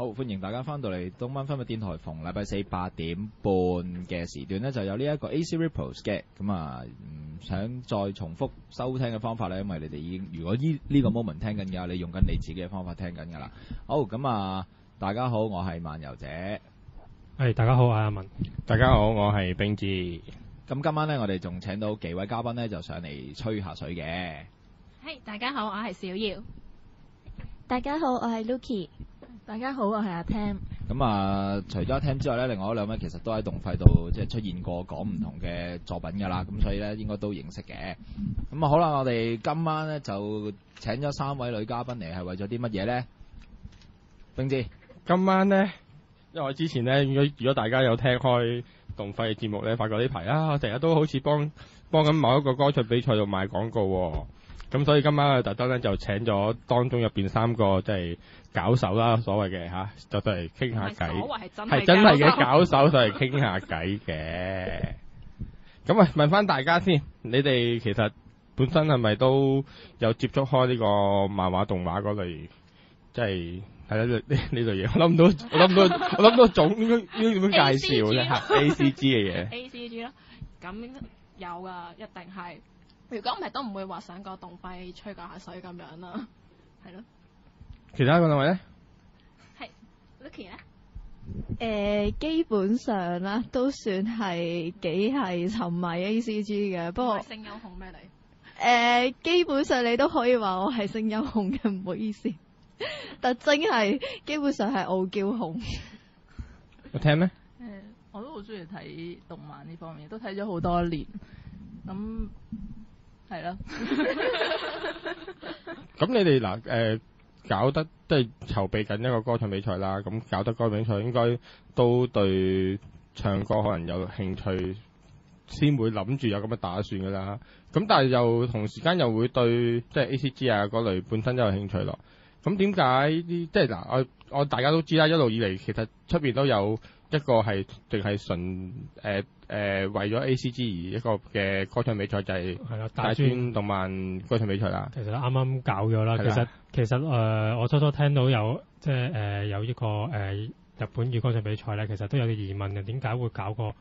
好，歡迎大家翻到嚟東灣分嘅電台，逢禮拜四八點半嘅時段呢，就有呢一個 AC Ripples 嘅，咁啊唔想再重複收聽嘅方法呢，因為你哋已經如果依呢個 moment 聽緊嘅，你用緊你自己嘅方法聽緊㗎啦。好，咁啊，大家好，我係漫遊者。係大家好，我係阿文。大家好，我係冰志。咁今晚呢，我哋仲請到幾位嘉賓呢，就上嚟吹下水嘅。係大家好，我係小耀。大家好，我係 Lucky。大家好，我係阿 Tam。咁啊，除咗 Tam 之外咧，另外兩位其實都喺動費度即係出現過講唔同嘅作品㗎啦，咁所以咧應該都認識嘅。咁啊好啦，我哋今晚咧就請咗三位女嘉賓嚟，係為咗啲乜嘢咧？冰志，今晚咧，因為我之前咧，如果如果大家有聽開動費嘅節目咧，發覺呢排啊，我成日都好似幫幫緊某一個歌唱比賽度賣廣告喎。咁所以今晚啊，特登咧就請咗當中入邊三個即係搞手啦，所謂嘅吓，就嚟傾下偈，係真係嘅搞手，就嚟傾下偈嘅。咁啊，問翻大家先，你哋其實本身係咪都有接觸開呢個漫畫動畫嗰類，即係係啦呢呢類嘢？我諗唔到，我諗唔到，我諗唔到總應該應該點樣介紹咧？嚇 A C G 嘅嘢，A C G 咯，咁有噶，一定係。如果唔係，都唔會話上個動費吹個下水咁樣啦，係咯。其他嗰兩位咧？係 Lucky 咧？誒、呃，基本上啦，都算係幾係沉迷 A C G 嘅，不過聲優控咩你？誒、呃，基本上你都可以話我係聲優控嘅，唔好意思。特徵係基本上係傲嬌控。我聽咩？誒，我都好中意睇動漫呢方面，都睇咗好多年。咁。係咯，咁你哋嗱誒搞得即係籌備緊一個歌唱比賽啦，咁搞得歌唱比賽應該都對唱歌可能有興趣，先會諗住有咁嘅打算噶啦。咁但係又同時間又會對即係 A.C.G 啊嗰類本身都有興趣咯。咁點解啲即係嗱我我大家都知啦，一路以嚟其實出邊都有。一個係定係純誒誒為咗 A.C.G 而一個嘅歌唱比賽就係係啦，大專動漫歌唱比賽啦。其實啱啱搞咗啦。其實其實誒、呃，我初初聽到有即係誒有一個誒、呃、日本語歌唱比賽咧，其實都有啲疑問嘅。點解會搞個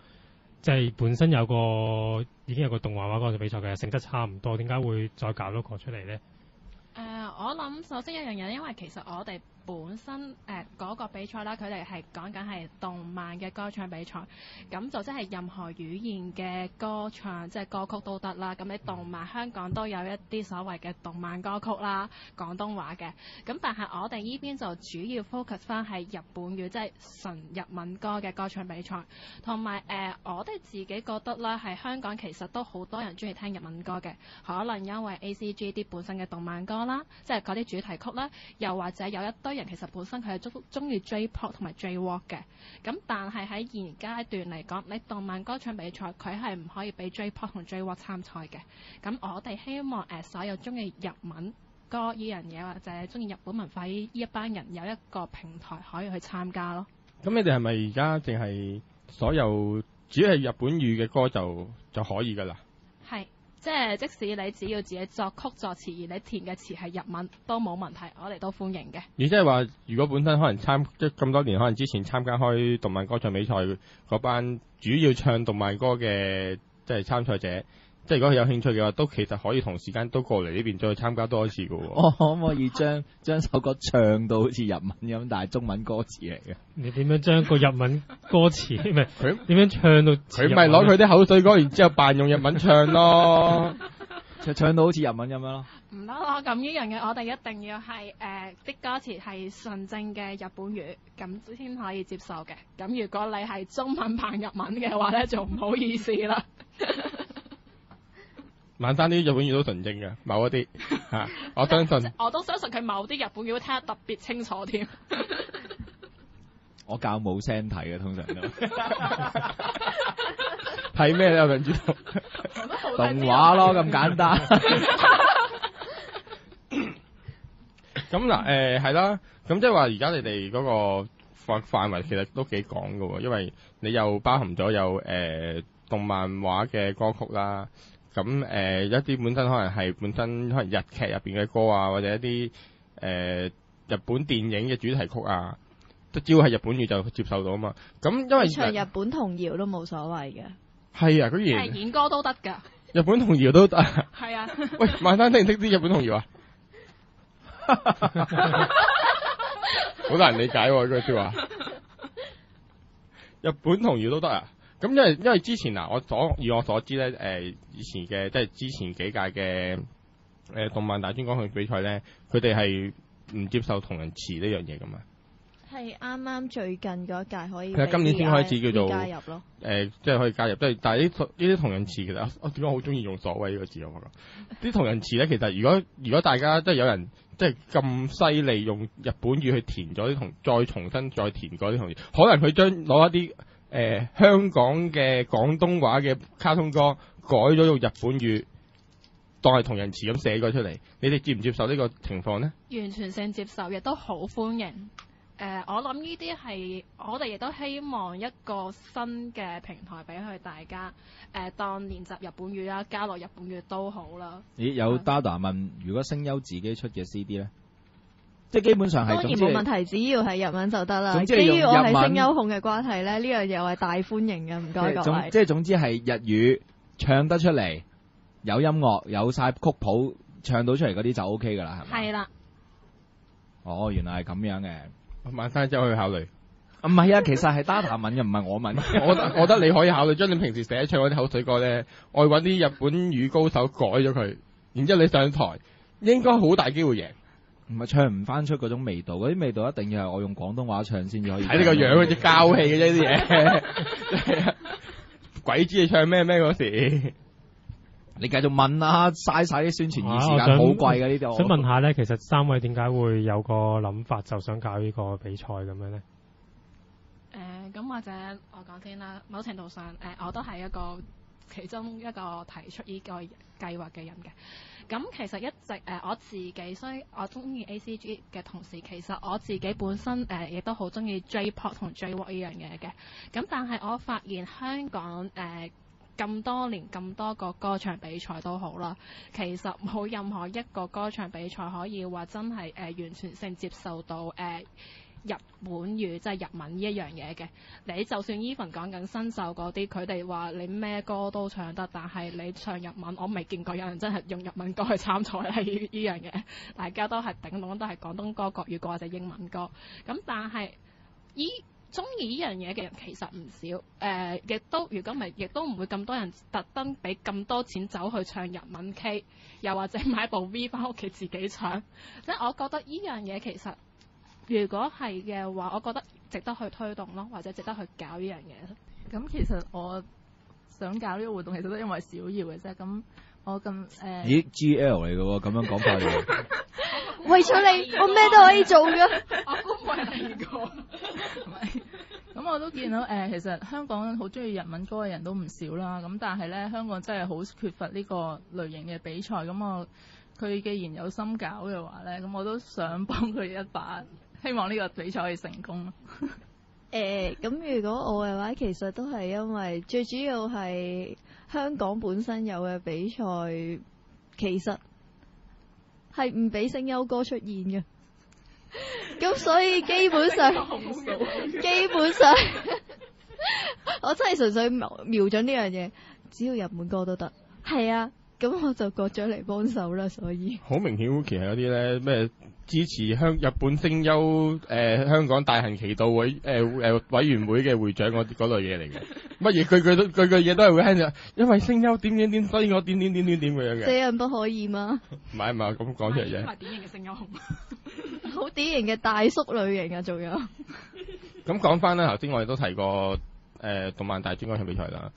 即係本身有個已經有個動畫畫歌唱比賽嘅性質差唔多，點解會再搞多個出嚟咧？誒、呃，我諗首先一樣嘢，因為其實我哋本身誒嗰、呃那個比賽啦，佢哋係講緊係動漫嘅歌唱比賽，咁就即係任何語言嘅歌唱，即係歌曲都得啦。咁你動漫香港都有一啲所謂嘅動漫歌曲啦，廣東話嘅。咁但係我哋呢邊就主要 focus 翻係日本語，即係純日文歌嘅歌唱比賽。同埋誒，我哋自己覺得啦，係香港其實都好多人中意聽日文歌嘅，可能因為 ACG 啲本身嘅動漫歌啦，即係嗰啲主題曲啦，又或者有一堆人其實本身佢係中中意 J-pop 同埋 J-rock 嘅，咁但係喺現階段嚟講，你動漫歌唱比賽佢係唔可以俾 J-pop 同 J-rock 參賽嘅。咁我哋希望誒、呃、所有中意日文歌呢樣嘢或者中意日本文化呢一班人有一個平台可以去參加咯。咁你哋係咪而家淨係所有只要係日本語嘅歌就就可以㗎啦？係。即系即使你只要自己作曲作词，而你填嘅词系日文都冇问题，我哋都欢迎嘅。而即系话，如果本身可能参即咁多年，可能之前参加开动漫歌唱比赛嗰班主要唱动漫歌嘅即系参赛者。即係如果佢有興趣嘅話，都其實可以同時間都過嚟呢邊再參加多一次嘅喎。我可唔可以將將首歌唱到好似日文咁，但係中文歌詞嚟嘅？你點樣將個日文歌詞唔係佢點樣唱到？佢咪攞佢啲口水歌，然之後扮用日文唱咯，就唱到好似日文咁樣咯。唔得咯，咁呢樣嘢我哋一定要係誒啲歌詞係純正嘅日本語，咁先可以接受嘅。咁如果你係中文扮日文嘅話咧，就唔好意思啦。晚山啲日本語都純正嘅，某一啲嚇、啊，我相信。我都相信佢某啲日本語會聽得特別清楚添。我教冇聲睇嘅，通常都。睇咩咧？我想知道。動畫咯，咁簡單。咁嗱，誒係啦，咁即係話而家你哋嗰個範範圍其實都幾廣㗎喎，因為你又包含咗有誒、呃、動漫畫嘅歌曲啦。咁誒、呃、一啲本身可能係本身可能日劇入邊嘅歌啊，或者一啲誒、呃、日本電影嘅主題曲啊，只要係日本語就接受到啊嘛。咁因為唱日本童謠都冇所謂嘅。係啊，居誒然演歌都得㗎，日本童謠都得。係啊，喂，晚餐識唔識啲日本童謠啊？好難理解喎呢句説話。日本童謠都得啊？咁因為因為之前嗱，我所以我所知咧，誒、以前嘅即係之前幾屆嘅誒動漫大專講嘅比賽咧，佢哋係唔接受同人詞呢樣嘢噶嘛？係啱啱最近嗰一屆可以係啊今年先開始叫做加入咯。誒、即係可以加入，即係但係呢呢啲同人詞其實我點解好中意用所謂呢個字啊？我覺得 啲同人詞咧，其實如果如果大家即係有人即係咁犀利用日本語去填咗啲同，再重新再填嗰啲同義，可能佢將攞一啲誒、呃香港嘅廣東話嘅卡通歌改咗用日本語當係同人詞咁寫咗出嚟，你哋接唔接受呢個情況呢？完全性接受，亦都好歡迎。誒、我諗呢啲係我哋亦都希望一個新嘅平台俾佢大家誒、當練習日本語啦，加落日本語都好啦。咦，有 Dada 問，如果聲優自己出嘅 CD 咧，即係基本上係當然冇问题，只要系日文就得啦。基總之係用於我係日文聲優控嘅关系咧，呢样嘢我係大欢迎嘅，唔即該各位。即係總之系日语唱得出嚟，有音乐有晒曲谱唱到出嚟嗰啲就 O K 噶啦，系咪？系啦，哦，原来系咁样嘅。晚生之後去考虑。唔系啊，其实系 Dada 問嘅，唔系我問。我我觉得你可以考慮將你平时写唱嗰啲口水歌咧，我揾啲日本语高手改咗佢，然之后你上台应该好大機會贏。唔係唱唔翻出嗰種味道，嗰啲味道一定要係我用廣東話唱先至可以。睇你個樣好似交氣嘅啫啲嘢，鬼知你唱咩咩嗰時。你繼續問啦，嘥晒啲宣傳啊我想時間好貴嘅呢度。想問下咧，其實三位點解會有個諗法就想搞呢個比賽咁樣咧？誒、咁或者我講先啦。某程度上，誒、我都係一個其中一個提出呢個計劃嘅人嘅。咁其實一直誒、我自己，所以我中意 A.C.G 嘅同時，其實我自己本身誒、亦都好中意 J-pop 同 J-rock 呢樣嘢嘅。咁但係我發現香港誒。咁多年咁多個歌唱比賽都好啦，其實冇任何一個歌唱比賽可以話真係誒、完全性接受到誒、日本語即係日文呢一樣嘢嘅。你就算 even 講緊新秀嗰啲，佢哋話你咩歌都唱得，但係你唱日文，我未見過有人真係用日文歌去參賽。呢 呢樣嘢，大家都係頂籠都係廣東歌、國語歌或者英文歌。咁但係依中意呢樣嘢嘅人其實唔少，誒、亦都如果唔係，亦都唔會咁多人特登俾咁多錢走去唱日文 K，又或者買部 V 翻屋企自己唱。即係我覺得呢樣嘢其實，如果係嘅話，我覺得值得去推動咯，或者值得去搞呢樣嘢。咁其實我想搞呢個活動，其實都因為小耀嘅啫。咁我咁誒，咦 G.L 嚟嘅喎，咁樣講法嘅。為咗你，我咩都可以做嘅。我估唔係第二個。唔係咁我都見到誒、其實香港好中意日文歌嘅人都唔少啦。咁但係咧，香港真係好缺乏呢個類型嘅比賽。咁我佢既然有心搞嘅話咧，咁我都想幫佢一把，希望呢個比賽可以成功咯。誒，咁如果我嘅話，其實都係因為最主要係香港本身有嘅比賽，其實係唔俾聲優歌出現嘅。咁所以基本上，基本上，我真係純粹瞄瞄準呢樣嘢，只要日本歌都得。係啊，咁我就過咗嚟幫手啦。所以好明顯 Wiki 係嗰啲咧咩支持香日本聲優誒、香港大行其道委誒誒、委員會嘅會長嗰嗰類嘢嚟嘅，乜嘢句句都句句嘢都係會聽住，因為聲優點點點，所以我點點點點點咁樣這嘅，樣不可以嗎？唔係唔係咁講出嚟啫。係典型嘅聲優紅。好典型嘅大叔類型啊，仲有咁講翻啦，頭先我哋都提過誒、動漫大專歌唱比賽啦，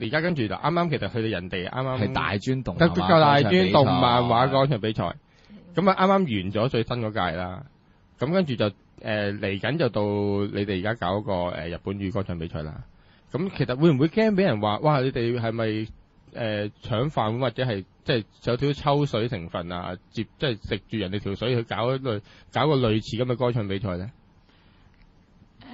而家跟住就啱啱其實去到人哋啱啱係大專動得漫夠大專動漫畫歌唱比賽，咁啊啱啱完咗最新嗰屆啦，咁跟住就誒嚟緊就到你哋而家搞嗰個誒日本語歌唱比賽啦。咁其實會唔會驚俾人話哇？你哋係咪誒搶飯碗或者係即係有少少抽水成分啊？接即係食住人哋條水去搞一類搞個類似咁嘅歌唱比賽咧？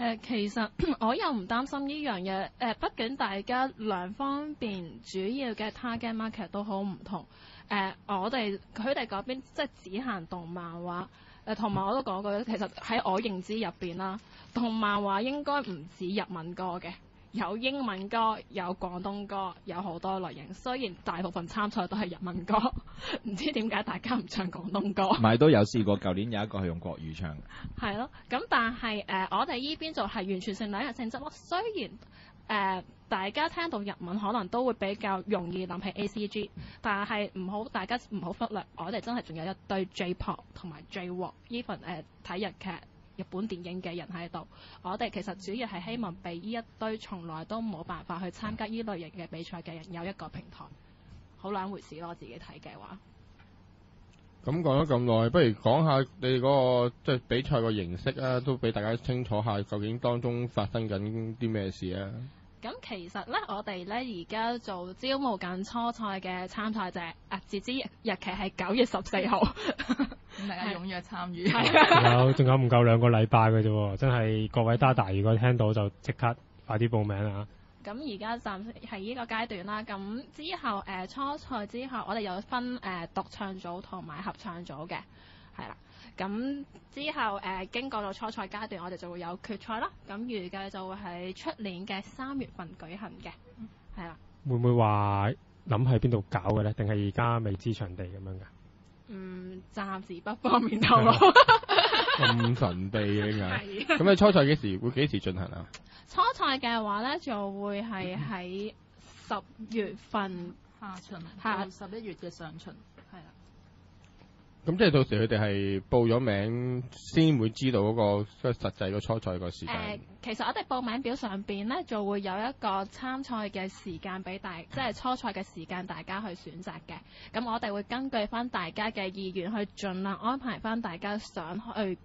誒、其實 我又唔擔心呢樣嘢。誒、畢竟大家兩方面主要嘅 target market 都好唔同。誒、我哋佢哋嗰邊即係只限動漫畫，誒同埋我都講過，其實喺我認知入邊啦，動漫畫應該唔止日文歌嘅，有英文歌，有廣東歌，有好多類型。雖然大部分參賽都係日文歌，唔知點解大家唔唱廣東歌。唔係都有試過，舊年有一個係用國語唱嘅。係咯，咁但係誒、呃我哋依邊就係完全性兩日性質咯。雖然誒、呃大家聽到日文可能都會比較容易諗起 A.C.G，但係唔好大家唔好忽略，我哋真係仲有一堆 J-pop 同埋 J-rock，even 誒睇日劇、日本電影嘅人喺度。我哋其實主要係希望俾呢一堆從來都冇辦法去參加呢類型嘅比賽嘅人有一個平台。好兩回事咯，我自己睇嘅話。咁講咗咁耐，不如講下你嗰、個即係比賽個形式啊，都俾大家清楚下究竟當中發生緊啲咩事啊？咁其實咧，我哋咧而家做招募緊初賽嘅參賽者，啊，截止日日期係九月十四號。咁大家踴躍參與。有仲有唔夠兩個禮拜嘅啫喎，真係各位 Dada 如果聽到就即刻快啲報名啊！咁而家暫時係呢個階段啦。咁之後誒、呃初賽之後，我哋有分誒、呃、獨唱組同埋合唱組嘅，係啦。咁之後誒、呃、經過咗初賽階段，我哋就會有決賽啦。咁預計就會喺出年嘅三月份舉行嘅，係啦。會唔會話諗喺邊度搞嘅咧？定係而家未知場地咁樣㗎？嗯，暫時不方便透露。咁神秘嘅點解？咁你初賽幾時會幾時進行啊？初賽嘅話咧，就會係喺十月份，下旬下到十一月嘅上旬。咁即係到時佢哋係報咗名先會知道嗰、個實際個初賽個時誒、間。其實我哋報名表上邊咧，就會有一個參賽嘅時間俾大，即係初賽嘅時間大家去選擇嘅。咁我哋會根據翻大家嘅意願去盡量安排翻大家想去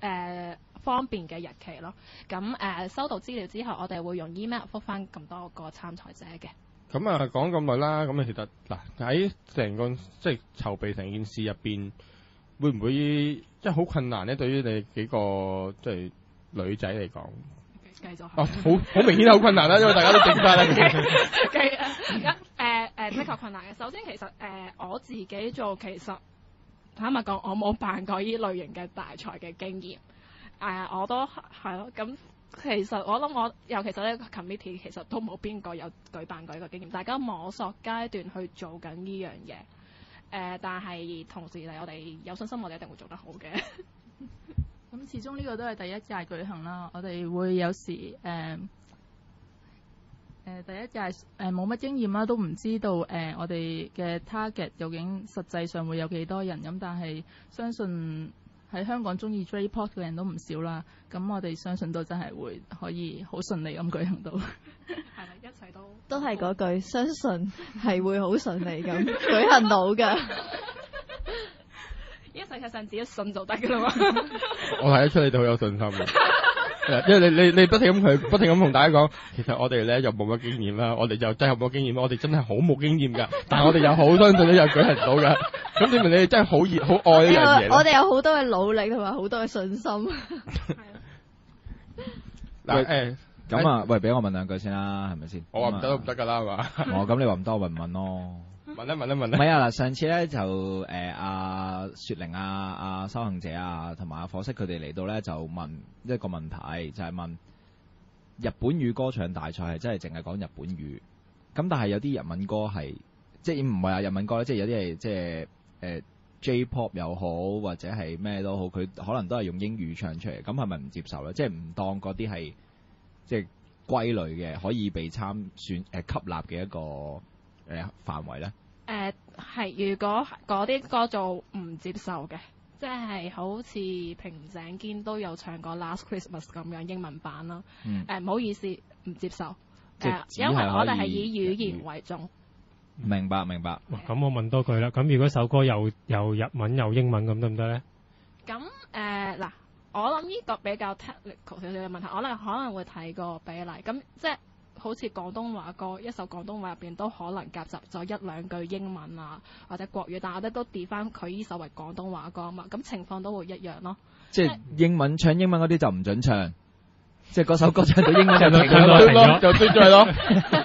誒、方便嘅日期咯。咁誒、收到資料之後，我哋會用 email 覆翻咁多個參賽者嘅。咁啊講咁耐啦，咁啊其實嗱喺成個即係籌備成件事入邊，會唔會即係好困難咧？對於你幾個即係女仔嚟講，繼續哦，好好明顯好困難啦，因為大家都整晒啦。嘅誒誒誒，的確困難嘅。首先其實誒、我自己做其實坦白講，我冇辦過呢類型嘅大賽嘅經驗。誒、我都係咯。咁其實我諗我，尤其是呢個 committee 其實都冇邊個有舉辦過呢個經驗。大家摸索階段去做緊呢樣嘢。誒、但係同時嚟，我哋有信心，我哋一定會做得好嘅。咁始終呢個都係第一屆舉行啦，我哋會有時誒誒、第一屆誒冇乜經驗啦，都唔知道誒、我哋嘅 target 究竟實際上會有幾多人咁，但係相信喺香港中意 J-pop 嘅人都唔少啦，咁我哋相信都真係會可以好順利咁舉行到。係啦，一切都都係嗰句，相信係會好順利咁 舉行到㗎。呢個世界上只要信就得㗎啦嘛。我睇得出你哋好有信心因為你你你不停咁佢不停咁同大家講，其實我哋咧又冇乜經驗啦，我哋就真係冇經驗，我哋真係好冇經驗㗎，但係我哋又好相信咧又舉行到㗎。咁證明你哋真係好熱好愛呢因樣嘢為我。哋有好多嘅努力同埋好多嘅信心。嗱誒，咁啊，喂，俾我問兩句先啦，係咪先？我話唔得都唔得㗎啦，係嘛？哦，咁你話唔得，我咪唔問咯。問一問一問唔。係啊，嗱，上次咧就誒阿、雪玲啊、阿、修行者啊，同埋阿火色佢哋嚟到咧就問一個問題，就係、問日本語歌唱大賽係真係淨係講日本語，咁但係有啲日文歌係即係唔係啊日文歌咧，即係有啲係即係誒 J-pop 又好，或者係咩都好，佢可能都係用英語唱出嚟，咁係咪唔接受咧？即係唔當嗰啲係即係歸類嘅，可以被參選誒、吸納嘅一個誒、範圍咧？誒係、如果嗰啲歌做唔接受嘅，即係好似平井堅都有唱過《Last Christmas》咁樣英文版啦。嗯誒唔、好意思，唔接受。誒、即係只係因為我哋係以以語言為重。明白明白。哇咁我問多句啦，咁如果首歌又又日文又英文咁得唔得咧？咁誒嗱，我諗呢個比較 technical 少少嘅問題，我哋可能會睇個比例。咁即係好似廣東話歌，一首廣東話入邊都可能夾雜咗一兩句英文啊，或者國語，但係我哋都 d 翻佢呢首為廣東話歌啊嘛，咁情況都會一樣咯。即係英文唱英文嗰啲就唔準唱，即係嗰首歌唱到英文就唱到停咗 咯。就追咗係咯，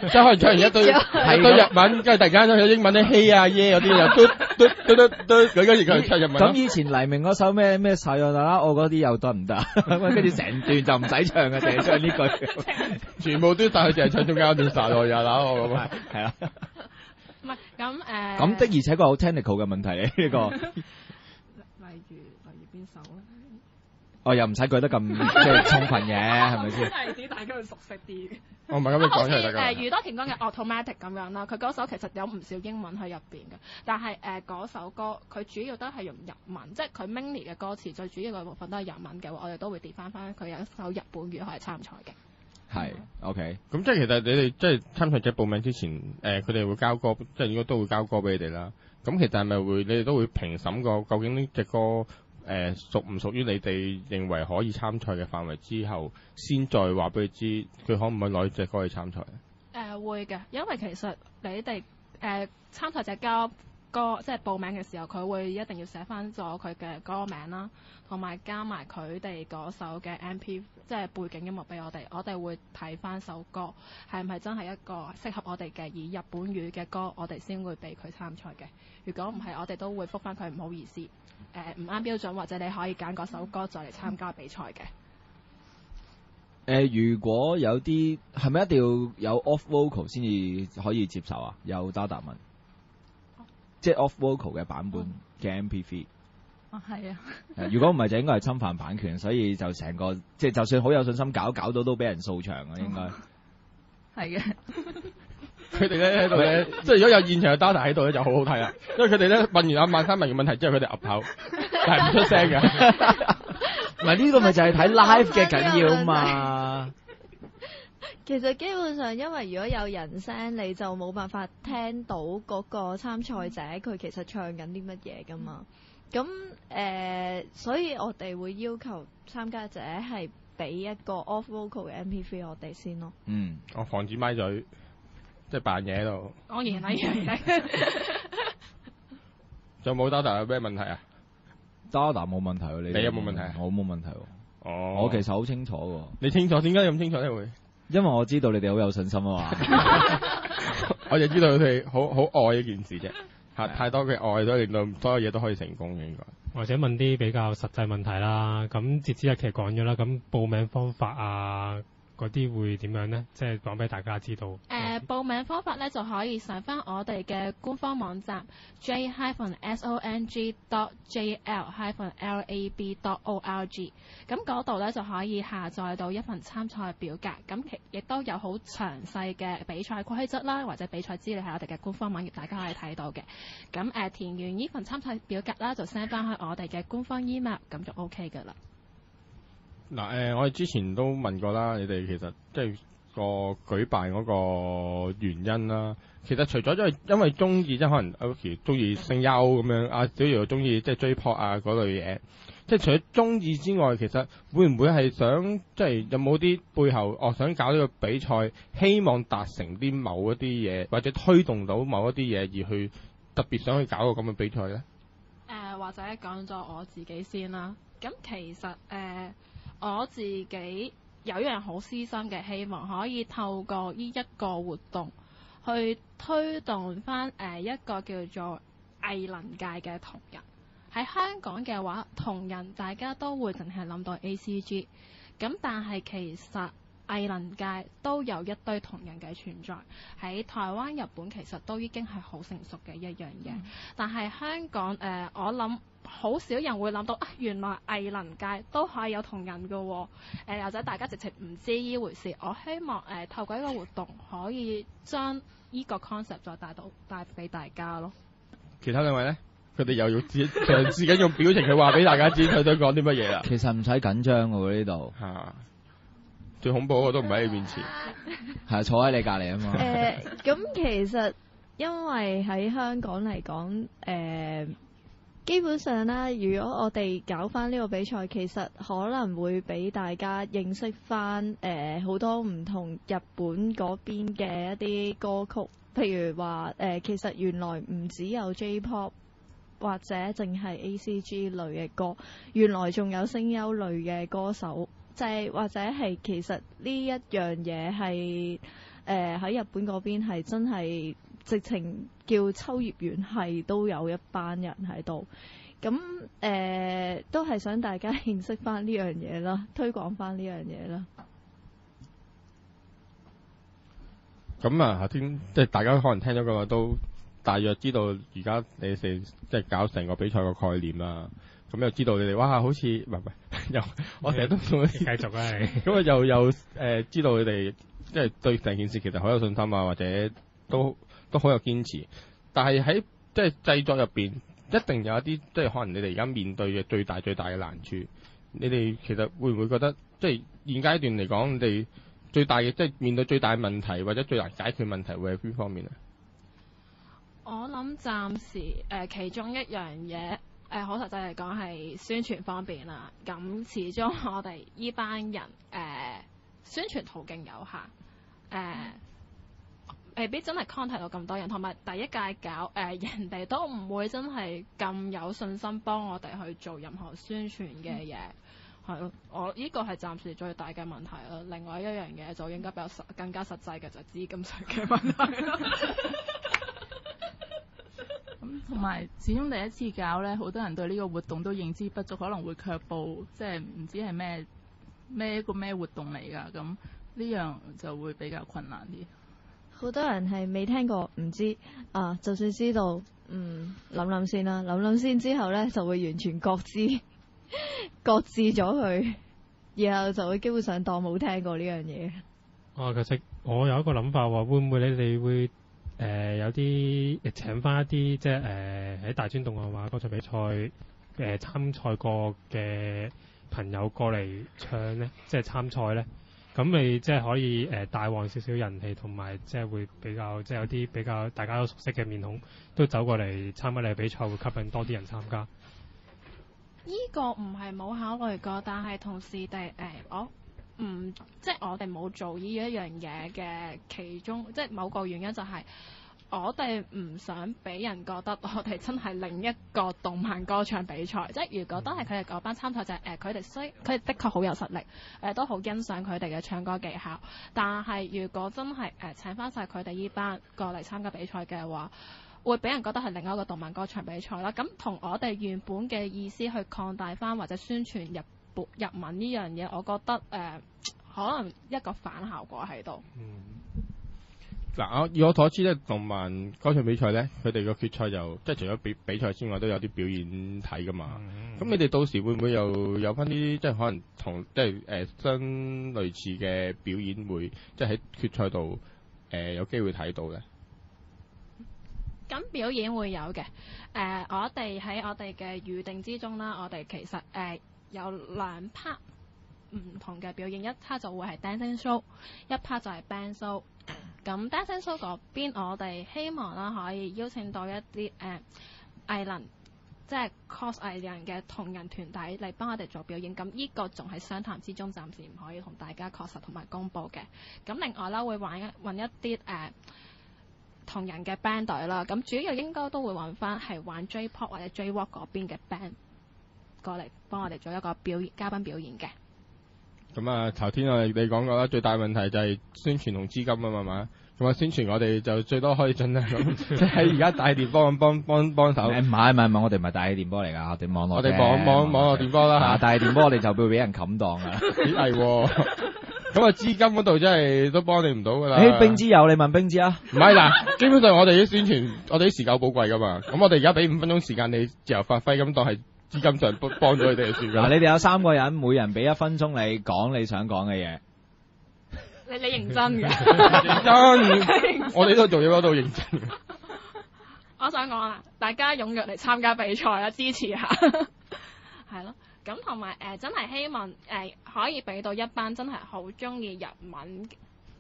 即係可能唱完一堆 係一堆日文，跟住突然間有英文啲嘿啊耶嗰啲又嘟嘟嘟嘟嘟，佢跟住佢唱日文。咁以前黎明嗰首咩咩細啊啦，我嗰啲又得唔得？跟住成段就唔使唱嘅，淨係唱呢句。全部都但佢淨係唱中間嗰段殺我又啦我咁啊！係啊，唔係咁誒。咁的而且確好 technical 嘅問題嚟呢個。例如例如邊首咧？我又唔使舉得咁 即係充分嘅，係咪先？例子大家會熟悉啲嘅。我唔係咁你好似講出嚟得㗎。誒宇多田光嘅 Automatic 咁樣啦，佢嗰首其實有唔少英文喺入邊嘅，但係誒嗰首歌佢主要都係用日文，即係佢 mini 嘅歌詞最主要嘅部分都係日文嘅話，我哋都會跌翻翻佢有一首日本語可以參賽嘅。係 OK。咁即係其實你哋即係參賽者報名之前，誒佢哋會交歌，即係應該都會交歌俾你哋啦。咁其實係咪會你哋都會評審過究竟呢只歌誒、屬唔屬於你哋認為可以參賽嘅範圍之後，先再話俾佢知佢可唔可以攞只歌去參賽？誒、呃會嘅，因為其實你哋誒、呃、參賽者交歌即係報名嘅時候，佢會一定要寫翻咗佢嘅歌名啦，同埋加埋佢哋嗰首嘅 MP 即係背景音樂俾我哋，我哋會睇翻首歌係唔係真係一個適合我哋嘅以日本語嘅歌，我哋先會俾佢參賽嘅。如果唔係，我哋都會覆翻佢唔好意思，誒唔啱標準，或者你可以揀嗰首歌再嚟參加比賽嘅。誒、如果有啲係咪一定要有 off vocal 先至可以接受啊？有 data 文，即係 off vocal 嘅版本嘅 MP3。哦，係啊，誒如果唔係就應該係侵犯版權，所以就成個即係就算好有信心搞，搞到都俾人掃場啊！應該係嘅。佢哋咧喺度咧，即係如果有現場嘅 data 喺度咧，就好好睇啦。因為佢哋咧問完阿萬生問完問題之後，佢哋岌口，但係唔出聲嘅。唔係呢個咪就係睇 live 嘅緊要嘛？其實基本上，因為如果有人聲，你就冇辦法聽到嗰個參賽者佢其實唱緊啲乜嘢噶嘛。咁誒、呃所以我哋會要求參加者係俾一個 off vocal 嘅 MP3 我哋先咯。嗯，我防止咪嘴，即係扮嘢喺度。當然啦，呢樣嘢。仲有冇 Dada 有咩問題啊？？Dada 冇問題喎，你你有冇問題啊我冇問題喎，哦我其實好清楚喎，你清楚點解咁清楚咧？會，因為我知道你哋好有信心啊嘛。我就知道佢哋好好愛呢件事啫。嚇，係啊太多嘅愛都令到所有嘢都可以成功嘅應該。或者問啲比較實際問題啦。咁截止日期講咗啦，咁報名方法啊嗰啲會點樣呢？即係講俾大家知道。誒、報名方法咧就可以上翻我哋嘅官方網站 j-song.jl-lab.org，咁嗰度咧就可以下載到一份參賽表格，咁其亦都有好詳細嘅比賽規則啦，或者比賽資料喺我哋嘅官方網頁，大家可以睇到嘅。咁誒、填完呢份參賽表格啦，就 send 翻去我哋嘅官方 email，咁就 OK 噶啦。嗱誒、我哋之前都問過啦，你哋其實即係個舉辦嗰個原因啦。其實除咗因為因為中意，即係可能 ok 中意聲優咁樣，阿小瑤中意即係追 pop 啊嗰類嘢。即係除咗中意之外，其實會唔會係想即係有冇啲背後，哦想搞呢個比賽，希望達成啲某一啲嘢，或者推動到某一啲嘢，而去特別想去搞個咁嘅比賽咧？誒、或者講咗我自己先啦。咁其實誒、我自己有一樣好私心嘅希望，可以透過呢一個活動去推動翻誒、一個叫做藝能界嘅同人。喺香港嘅話，同人大家都會淨係諗到 A.C.G，咁但係其實藝能界都有一堆同人嘅存在。喺台灣、日本其實都已經係好成熟嘅一樣嘢。但係香港誒、呃我諗好少人會諗到啊，原來藝能界都可以有同人嘅喎、誒或者大家直情唔知呢回事。我希望誒、呃透過呢個活動可以將呢個 concept 再帶到帶俾大家咯。其他兩位呢，佢哋又要自嘗試緊用表情去話俾大家知佢想講啲乜嘢啦。其實唔使緊張嘅喎呢度，嚇、最恐怖我都唔喺你面前。係坐喺你隔離啊嘛。誒，咁其實因為喺香港嚟講，誒、基本上啦，如果我哋搞翻呢個比賽，其實可能會俾大家認識翻誒好多唔同日本嗰邊嘅一啲歌曲，譬如話誒、其實原來唔只有 J-pop 或者淨係 A.C.G 類嘅歌，原來仲有聲優類嘅歌手。就、或者係其實呢一樣嘢係誒喺日本嗰邊係真係直情叫秋葉原係都有一班人喺度。咁誒、都係想大家認識翻呢樣嘢啦，推廣翻呢樣嘢啦。咁啊，夏天即係大家可能聽咗嘅話，都大約知道而家你哋即係搞成個比賽個概念啦。咁又知道你哋哇，好似唔係唔係，又我成日都用繼續啦，係 咁啊，又又誒、呃知道你哋即系对成件事其实好有信心啊，或者都都好有坚持。但系喺即系制作入边，一定有一啲即系可能你哋而家面对嘅最大最大嘅难处。你哋其实会唔会觉得即系现阶段嚟讲，你哋最大嘅即系面对最大嘅問題，或者最难解決問題會係邊方面啊？我諗暫時誒、呃其中一样嘢誒好實際嚟講係宣傳方面啦。咁始終我哋依班人誒、宣傳途徑有限，誒、未必真係 contact 到咁多人，同埋第一屆搞誒、人哋都唔會真係咁有信心幫我哋去做任何宣傳嘅嘢。係咯，我呢個係暫時最大嘅問題啦。另外一樣嘢就應該比較實更加實際嘅就資金上嘅問題啦。咁同埋始終第一次搞咧，好多人對呢個活動都認知不足，可能會卻步，即係唔知係咩咩一個咩活動嚟㗎。咁呢樣就會比較困難啲。好多人係未聽過，唔知啊。就算知道，嗯，諗諗先啦，諗諗先之後呢，就會完全擱置，擱置咗佢，然後就會基本上當冇聽過呢樣嘢。哦，其實我有一個諗法話，會唔會你哋會誒、有啲誒請翻一啲即係誒喺大專動畫畫歌唱比賽誒、呃、參賽過嘅朋友過嚟唱咧，即係參賽咧？咁你即係可以誒、呃、帶旺少少人氣，同埋即係會比較即係有啲比較大家都熟悉嘅面孔都走過嚟參加你嘅比賽，會吸引多啲人參加。呢個唔係冇考慮過，但係同時地誒、我唔即係我哋冇做呢一樣嘢嘅其中，即係某個原因就係、我哋唔想俾人覺得我哋真係另一個動漫歌唱比賽，即係如果都係佢哋嗰班參賽者，誒佢哋雖佢哋的確好有實力，誒、都好欣賞佢哋嘅唱歌技巧，但係如果真係誒、請翻晒佢哋呢班過嚟參加比賽嘅話，會俾人覺得係另外一個動漫歌唱比賽啦。咁同我哋原本嘅意思去擴大翻或者宣傳入本日文呢樣嘢，我覺得誒、可能一個反效果喺度。嗯，嗱，我以我所知咧，動漫歌唱比賽咧，佢哋個決賽就即係除咗比比賽之外，都有啲表演睇噶嘛。嗯咁、你哋到時會唔會又有翻啲即係可能同即係誒相類似嘅表演會，即係喺決賽度誒有機會睇到咧？咁表演會有嘅，誒、我哋喺我哋嘅預定之中啦，我哋其實誒、有兩 part 唔同嘅表演，一 part 就會係 dancing show，一 part 就係 band show。咁 dancing show 嗰邊，我哋希望啦可以邀請到一啲誒、藝能，即係 cos 藝人嘅同人團體嚟幫我哋做表演。咁呢個仲係商談之中，暫時唔可以同大家確實同埋公佈嘅。咁另外啦，會玩一揾一啲誒。同人嘅 band 隊啦，咁主要應該都會揾翻係玩 J-pop 或者 J-rock 嗰邊嘅 band 過嚟幫我哋做一個表演嘉賓表演嘅。咁啊，頭先我哋你講過啦，最大問題就係宣傳同資金啊嘛嘛。咁啊，宣傳我哋就最多可以盡量咁，即係喺而家大電波咁幫幫幫手。唔係唔係唔係，我哋唔係大氣電波嚟㗎，我哋網絡我哋啫網網網絡電波啦大氣電波我哋就會俾人冚檔㗎啦。咦係喎，咁啊資金嗰度真係都幫你唔到㗎啦。誒冰之友，你問冰之啊？唔係嗱，基本上我哋啲宣傳，我哋啲時間好寶貴噶嘛。咁我哋而家俾五分鐘時間你自由發揮，咁當係資金上幫幫咗佢哋就算㗎嗱，你哋有三個人，每人俾一分鐘你講你想講嘅嘢。你你認真嘅？認真，我哋都做嘢嗰度認真。我想講啦，大家踴躍嚟參加比賽啦，支持下。係咯，咁同埋誒真係希望誒、可以俾到一班真係好中意日文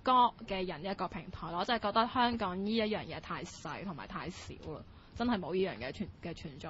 歌嘅人一個平台咯。我真係覺得香港呢一樣嘢太細同埋太少啦，真係冇呢樣嘢存嘅存在。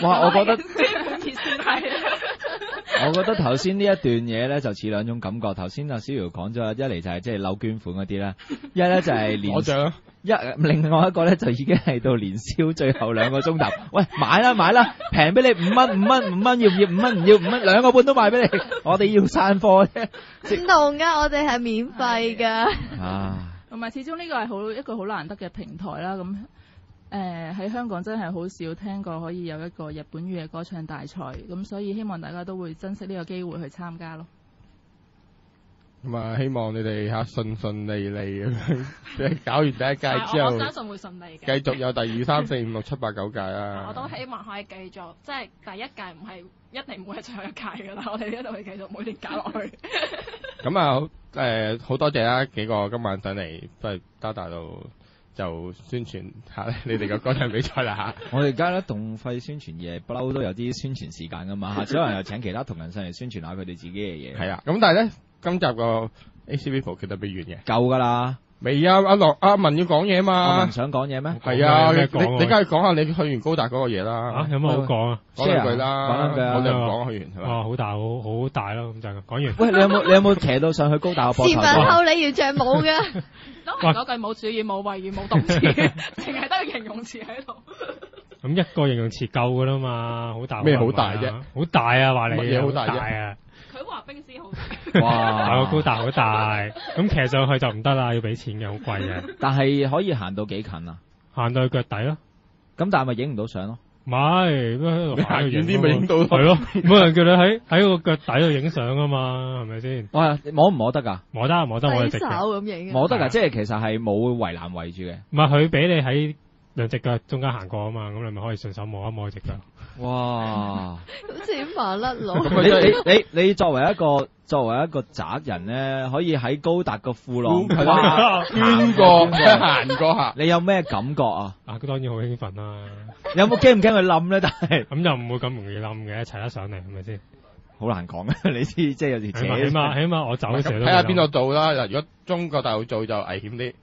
哇！我覺得基本熱線係。我覺得頭先呢一段嘢咧就似兩種感覺。頭先阿小姚講咗，一嚟就係即係扭捐款嗰啲啦，一咧就係連攞獎。一另外一個咧就已經係到年宵最後兩個鐘頭，喂買啦買啦，平俾你五蚊五蚊五蚊要唔要五蚊唔要五蚊兩個半都賣俾你，我哋要散貨啫。唔同噶，我哋係免費噶。啊！同埋始終呢個係好一個好難得嘅平台啦，咁誒喺香港真係好少聽過可以有一個日本語嘅歌唱大賽，咁所以希望大家都會珍惜呢個機會去參加咯。咁啊，希望你哋嚇順順利利咁樣，即係搞完第一屆之後，我相信會順利嘅。繼續有第二、三、四、五、六、七、八、九屆啦。我都希望可以繼續，即係第一屆唔係一定唔會係最後一屆㗎啦，我哋呢度會繼續每年搞落去。咁啊，誒好多謝啦，幾個今晚上嚟都係打大度就宣傳下 你哋嘅歌唱比賽啦 嚇。我哋而家咧動費宣傳嘢不嬲都有啲宣傳時間噶嘛，嚇，只可能又請其他同仁上嚟宣傳下佢哋自己嘅嘢。係啊，咁但係咧，今集個 ACV 部其實未完嘅。夠㗎啦，未啊，阿樂阿文要講嘢阿嘛文。想講嘢咩？係啊，你你你梗係講下你去完高達嗰個嘢啦啊，。有乜好講啊？講兩句啦，講兩句啊我哋唔講去完係嘛。好大，好好大咯，咁就講完。喂，你有冇你有冇騎到上去高大個膊前頭度？文後理完像冇嘅，都係嗰句冇主語、冇謂語、冇動詞，淨係得個形容詞喺度。咁一個形容詞夠噶啦嘛，好大。咩好大啫？好大啊！話你嘢好大啊！佢話冰絲好大。哇！個高大好大，咁騎上去就唔得啦，要俾錢嘅，好貴嘅。但係可以行到幾近啊？行到去腳底咯，咁但係咪影唔到相咯？唔係咩喺度你行遠啲咪影到咯係咯，冇人叫你喺喺個腳底度影相啊嘛，係咪先？哇！摸唔摸得㗎？摸得摸得我哋低手咁影。摸得㗎，即係其實係冇圍欄圍住嘅。唔係佢俾你喺兩隻腳中間行過啊嘛，咁你咪可以順手摸一摸隻腳。哇！好似麻甩佬。咁你你你你作為一個作為一個宅人咧，可以喺高達個褲浪係跨啦，捐過行過下。你有咩感覺啊？啊，咁當然好興奮啦，你有冇驚唔驚佢冧咧？但係咁又唔會咁容易冧嘅，齊得上嚟係咪先？好難講啊！你知即係有時扯起碼起碼起碼我走嘅時候都睇下邊度做啦。嗱，如果中國大陸做就危險啲，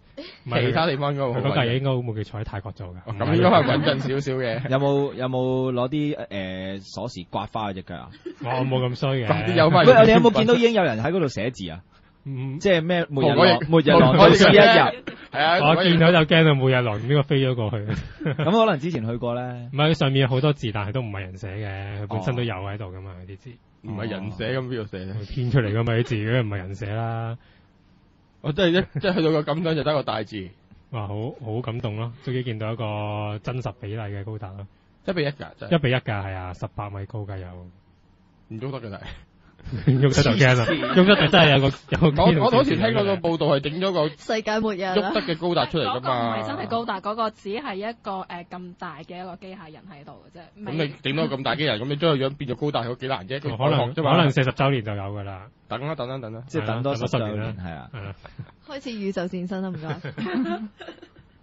其他地方應該佢好穩陣。嗰屆嘢應該冇記錯喺泰國做嘅，哦咁應該係穩陣少少嘅。有冇有冇攞啲誒鎖匙刮花佢只腳啊？我 冇咁衰嘅。有你有冇見到已經有人喺嗰度寫字啊？嗯，即係咩每日我狼末日狼我到此一日。係啊，我見到就驚到每日狼呢個飛咗過去。咁可能之前去過咧。唔係，上面有好多字，但係都唔係人寫嘅，佢本身都有喺度噶嘛，啲字唔係人寫咁邊度寫咧？佢編出嚟噶嘛啲字，梗係唔係人寫啦。我真係一即係去到個咁樣就得個大字，哇，好好感動咯！終於見到一個真實比例嘅高達啦，一比一㗎，真係一比一㗎係啊，十八米高㗎有，唔喐得嘅係。喐得就驚啦，喐得就真係有個有個我我嗰時聽嗰個報道係整咗個世界末日喐啦得！嘅高達出嚟㗎嗰個唔嘛。係真係高達，嗰個只係一個誒咁大嘅一個機械人喺度嘅啫。咁你整到咁大機人，咁你將佢樣變咗高達，有幾難啫？可能可能四十週年就有㗎啦，等啦，等啦，等啦。即係等多十週係啊等多十年年，係啊。係啦，開始宇宙戰爭啦，唔該。啊，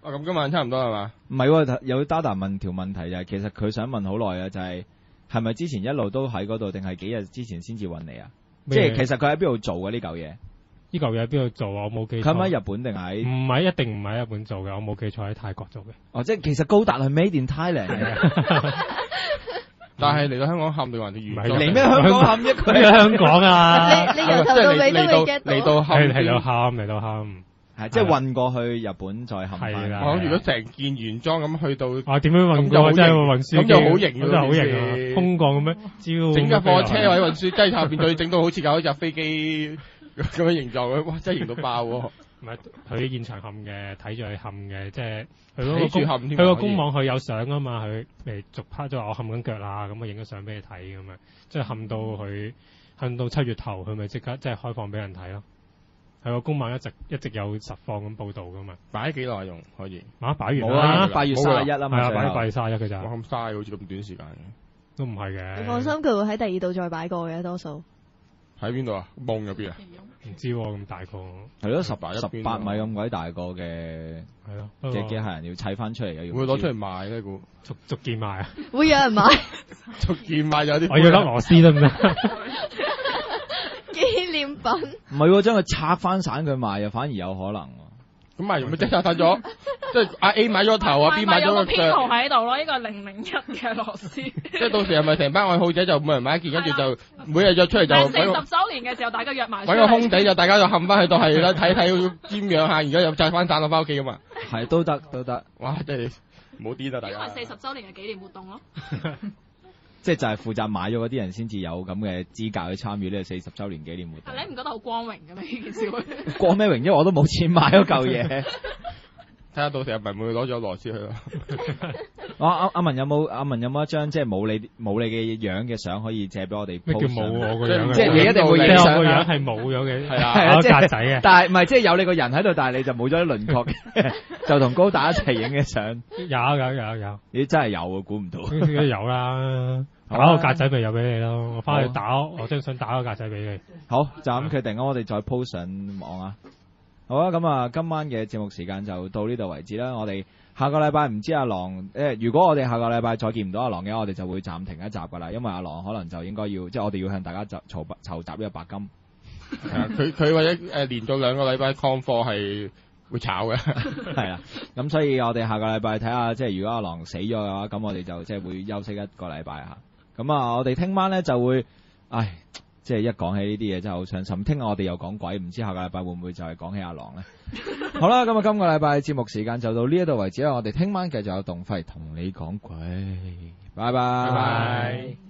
咁今晚差唔多係嘛？唔係喎，有 Dada 問條問題就係，其實佢想問好耐啊，就係係咪之前一路都喺嗰度，定係幾日之前先至揾你啊？即係其實佢喺邊度做嘅呢嚿嘢？呢嚿嘢喺邊度做啊？我冇記錯。佢喺日本定喺？唔係一定唔係喺日本做嘅，我冇記錯喺泰國做嘅。哦，即係其實高達係 Made in Thailand 嘅。但係嚟到香港喊定還是原裝？唔係嚟咩香港喊一咩佢？香港啊？你你由頭到尾都未 get 嚟到。到喊係係到喊嚟到喊。係即係運過去日本再冚翻。係啦我諗如果成件原裝咁去到啊，點樣運過啊？咁就好型真係運輸機咁就好型喎咁就好型啊！事空降咁樣，招整架貨車咁樣或者運輸機下邊再整到好似搞一架飛機咁樣形狀嘅，哇！真係型到爆喎！唔係佢現場冚嘅，睇住佢冚嘅，即係佢嗰個睇住佢個公網佢有相啊嘛，佢嚟逐 part 咗話我冚緊腳啦，咁我影咗相俾你睇咁樣，即係冚到佢冚到七月頭，佢咪即刻即係開放俾人睇咯。係個公網一直一直有實況咁報導噶嘛，擺幾耐用可以？啊擺完冇啦啦，，八月三十一啦嘛，係啊，擺最後咗八月卅一嘅哇！咋，咁嘥好似咁短時間嘅，都唔係嘅。你放心，佢會喺第二度再擺過嘅，多數。喺邊度啊？夢入邊啊？唔知喎咁大個，係咯，十擺一邊十八米咁鬼大個嘅係咯，嘅機械人要砌翻出嚟又要會攞出嚟賣咧？估逐逐件賣啊！會有人買 逐件賣有啲我要粒螺絲得唔得？紀念品品。唔係喎，將佢拆翻散佢賣又反而有可能喎。咁咪用咪即係拆咗，即係阿 A 買咗頭，阿 B 買咗有個個編號，喺度咯，呢個零零一嘅螺絲。即係到時係咪成班愛好者就每人買一件，跟住就每日約出嚟就係四十周年嘅時候，大家約埋出嚟揾個空地就大家就冚翻去度係啦，睇睇瞻仰下，而家又拆翻散落翻屋企噶嘛。係都得都得，哇！真係唔好癲啊，大因為家。四十周年嘅紀念活動咯。即係就係負責買咗嗰啲人先至有咁嘅資格去參與呢個四十週年紀念活動。係你唔覺得好光榮嘅咩？呢件事會 過咩榮？因為我都冇錢買嗰嚿嘢。睇下到時係咪會攞咗螺絲去咯？我 阿阿文有冇阿文有冇一張即係冇你冇你嘅樣嘅相可以借俾我哋咩叫冇我個樣啊？即係你一定會即係我影相啊個樣係冇咗嘅，係啊格仔嘅，但係唔係即係有你個人喺度，但係你就冇咗啲輪廓嘅，就同高達一齊影嘅相。有有有有，咦真係有啊，估唔到。有啦。打個格仔咪有俾你咯，我翻去打，我張相打個格仔俾你。好，就咁決定啦，我哋再 po 上網啊。好啊，咁啊，今晚嘅節目時間就到呢度為止啦。我哋下個禮拜唔知阿郎誒、如果我哋下個禮拜再見唔到阿郎嘅，我哋就會暫停一集噶啦，因為阿郎可能就應該要，即係我哋要向大家就籌籌集呢個白金。佢佢或者誒連續兩個禮拜抗貨係會炒嘅。係啦，咁所以我哋下個禮拜睇下，即係如果阿郎死咗嘅話，咁我哋就即係會休息一個禮拜嚇。咁啊，我哋聽晚咧就會，唉，即係一講起呢啲嘢真係好傷心。聽日我哋又講鬼，唔知下個禮拜會唔會就係講起阿郎呢？好啦，咁啊，今個禮拜節目時間就到呢一度為止啦。我哋聽晚繼續有動費同你講鬼，拜拜。拜拜。